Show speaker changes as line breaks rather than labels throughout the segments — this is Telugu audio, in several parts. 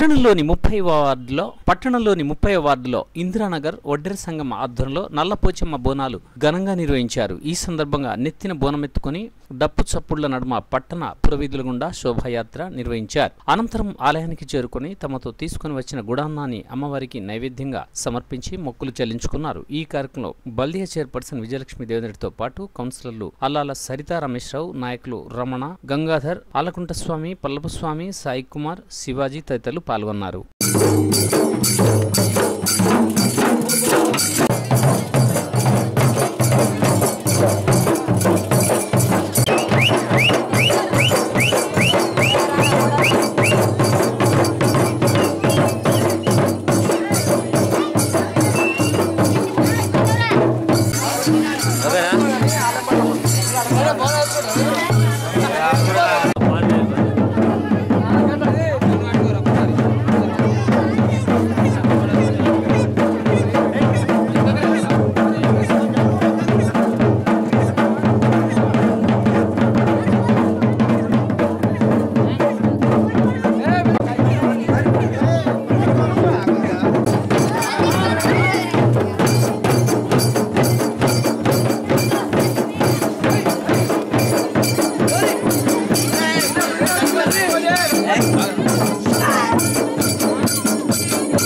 పట్టణంలోని ముప్పై వార్డులో పట్టణంలోని ముప్పై వార్డులో ఇందిరానగర్ ఒడ్డెర సంఘం ఆధ్వర్యంలో నల్లపోచమ్మ బోనాలు ఘనంగా నిర్వహించారు. ఈ సందర్భంగా నెత్తిన బోనమెత్తుకుని డప్పు చప్పుళ్ళ నడుమ పట్టణ పురవీధుల గుండా శోభాయాత్ర నిర్వహించారు. అనంతరం ఆలయానికి చేరుకుని తమతో తీసుకుని వచ్చిన గుడాన్నాన్ని అమ్మవారికి నైవేద్యంగా సమర్పించి మొక్కులు చెల్లించుకున్నారు. ఈ కార్యక్రమంలో బల్దియా చైర్పర్సన్ విజయలక్ష్మి దేవేంద్రతో పాటు కౌన్సిలర్లు అల్లాల సరితా రమేష్ రావు నాయకులు రమణ గంగాధర్ ఆలకుంట స్వామి పల్లపస్వామి సాయి కుమార్ శివాజీ తదితరులు పాల్గొన్నారు.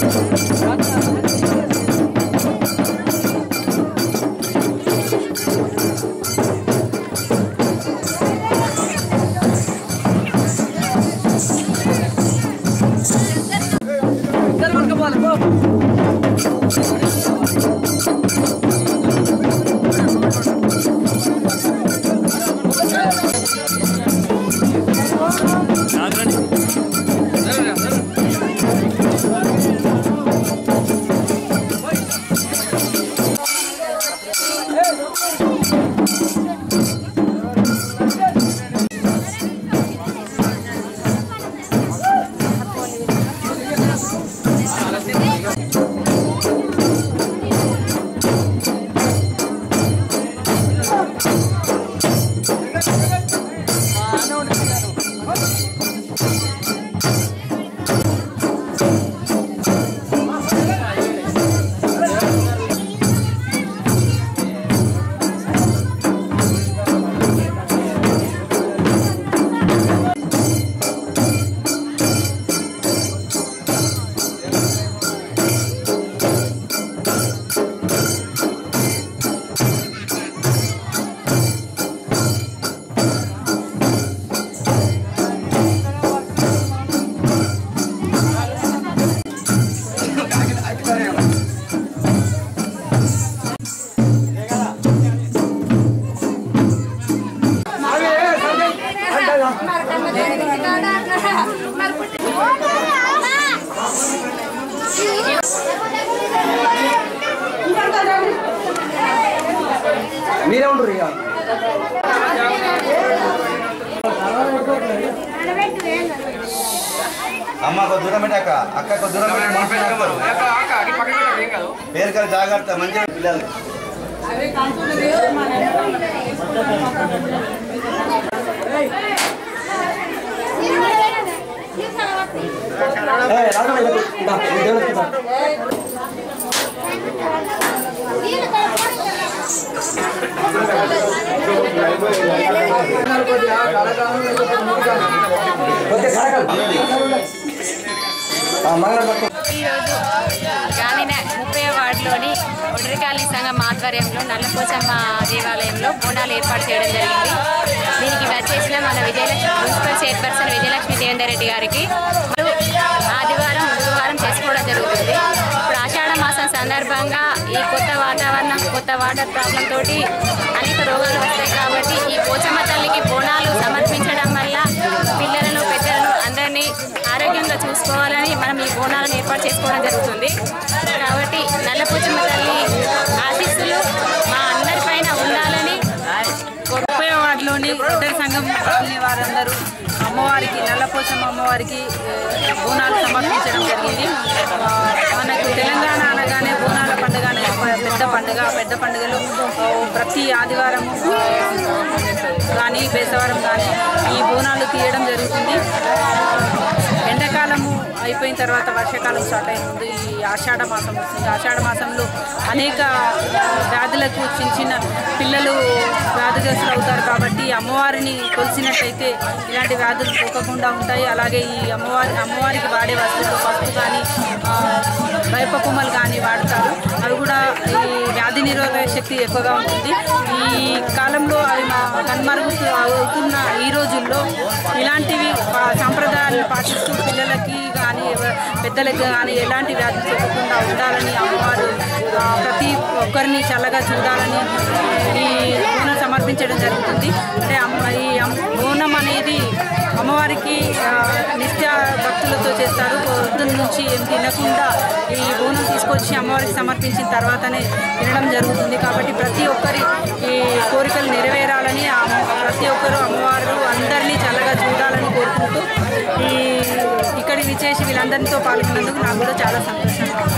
Пока.
మీరే ఉండరు ఇక
అమ్మ ఒక దూరం పెట్టాక అక్క ఒక దూరం పెట్టి పేరు కలిసి జాగ్రత్త మంచిగా పిల్లలు
ఏ, రాఘవ, ఇక, ఇక, ఈ దేవుడికి ఇక. ఓకే, కరకల్. ఆ, మంగళం పట్టుకో.
ఈరోజు గాంధీనగర్ ముప్పై వార్డులోని ఒడ్రికాలి సంఘం ఆధ్వర్యంలో నల్లపోచమ్మ దేవాలయంలో బోనాలు ఏర్పాటు చేయడం జరిగింది. దీనికి వచ్చేసిన మన విజయలక్ష్మి మున్సిపల్ చైర్పర్సన్ విజయలక్ష్మి దేవేందర్ రెడ్డి గారికి ఆదివారం గురువారం చేసుకోవడం జరుగుతుంది. ఇప్పుడు ఆషాఢ మాసం సందర్భంగా ఈ కొత్త వాతావరణం కొత్త వాటర్ ప్రాబ్లం తోటి రోగాలు వస్తాయి కాబట్టి ఈ పోచమ్మ తల్లికి బోనాలు సమర్పించడం వల్ల పిల్లలను పెద్దలను అందరినీ ఆరోగ్యంగా చూసుకోవాలని మనం ఈ బోనాలను ఏర్పాటు చేసుకోవడం జరుగుతుంది. కాబట్టి నల్ల పోచమ్మ తల్లి ఆశీస్సులు మా అందరిపైన ఉండాలని
ముప్పై వాటిలోని ఇద్దరు సంఘం వారందరూ అమ్మవారికి నల్లపోచమ్మ అమ్మవారికి బోనాలు పెద్ద పండుగలు ప్రతి ఆదివారం కానీ బేసవారం కానీ ఈ బోనాలు తీయడం జరుగుతుంది. ఎండాకాలము అయిపోయిన తర్వాత వర్షాకాలం స్టార్ట్ అయింది ఈ ఆషాఢ మాసం వస్తుంది. ఆషాఢ మాసంలో అనేక వ్యాధులకు చిన్న చిన్న పిల్లలు వ్యాధిగ్రస్తులు అవుతారు కాబట్టి అమ్మవారిని కొలిసినట్టయితే ఇలాంటి వ్యాధులు పోకకుండా ఉంటాయి. అలాగే ఈ అమ్మవారి అమ్మవారికి వాడే వస్తువులు పసుపు కానీ వేప కొమ్మలు కానీ వాడతారు. అవి శక్తి ఎక్కువగా ఉంటుంది. ఈ కాలంలో అవి మా కనుమరుగు అవుతున్న ఈ రోజుల్లో ఇలాంటివి పా- సాంప్రదాయాలను పాటిస్తూ పిల్లలకి కానీ పెద్దలకి కానీ ఎలాంటి వ్యాధులు సోకకుండా ఉండాలని అమ్మవారు ప్రతి ఒక్కరిని చల్లగా చూడాలని ఈ బోనం సమర్పించడం జరుగుతుంది. అంటే అమ్మ ఈ బోనం అనేది అమ్మవారికి చేస్తారు. పొద్దున్న నుంచి ఏం తినకుండా ఈ బోనం తీసుకొచ్చి అమ్మవారికి సమర్పించిన తర్వాతనే తినడం జరుగుతుంది. కాబట్టి ప్రతి ఒక్కరి ఈ కోరికలు నెరవేరాలని ప్రతి ఒక్కరు అమ్మవారు అందరినీ చల్లగా చూడాలని కోరుకుంటూ ఈ ఇక్కడికి విచ్చేసి వీళ్ళందరితో పాల్గొన్నందుకు నాకు కూడా చాలా సంతోషం